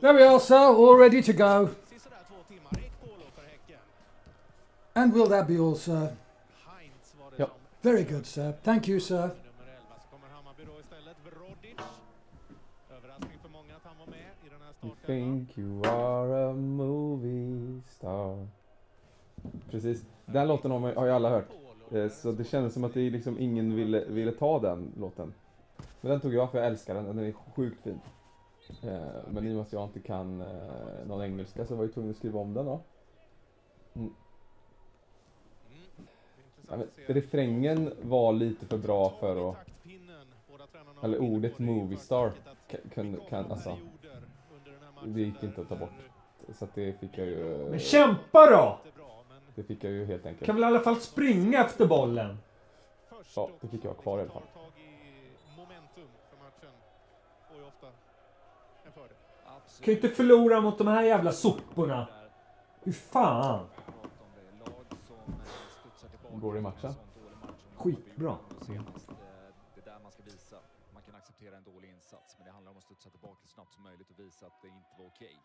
There we are, sir, all ready to go. And will that be all, sir? Som Very good, sir. Thank you, sir. nummer 11. Så kommer Hammarby då istället. Vrodic. Överraskning för många att han var med i den här You think you are a movie star. Precis. Den låten har, man, har ju alla hört. Eh, Så det kändes som att det liksom ingen ville, ville ta den låten. Men den tog jag för jag älskar den, den är sjukt fin. Eh, Men i och med att jag inte kan eh, någon engelska så var jag tvungen att skriva om den då. Mm. Mm. Ja, men, se. refrängen var lite för bra för att... Eller ordet på det i movie star förtrycket att kan, alltså... perioder under den här matchen Det gick inte att ta bort. Så att det fick jag ju... Men kämpa då! det fick jag ju helt enkelt. Kan väl i alla fall springa efter bollen? Ja, det fick jag kvar i alla fall. Kan ju inte förlora mot de här jävla soporna. Hur fan? Går det i matchen? Skitbra. Eh, Det är där man ska visa. Man kan acceptera en dålig insats, men det handlar om att studsa tillbaka så snabbt som möjligt och visa att det inte var okej.